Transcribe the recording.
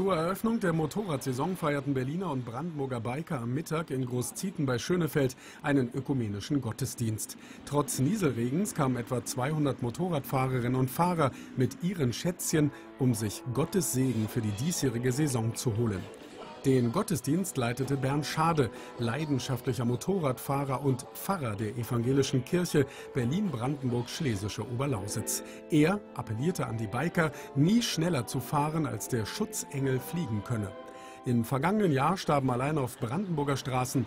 Zur Eröffnung der Motorradsaison feierten Berliner und Brandenburger Biker am Mittag in Großzieten bei Schönefeld einen ökumenischen Gottesdienst. Trotz Nieselregens kamen etwa 200 Motorradfahrerinnen und Fahrer mit ihren Schätzchen, um sich Gottes Segen für die diesjährige Saison zu holen. Den Gottesdienst leitete Bernd Schade, leidenschaftlicher Motorradfahrer und Pfarrer der evangelischen Kirche Berlin-Brandenburg-Schlesische Oberlausitz. Er appellierte an die Biker, nie schneller zu fahren, als der Schutzengel fliegen könne. Im vergangenen Jahr starben allein auf Brandenburger Straßen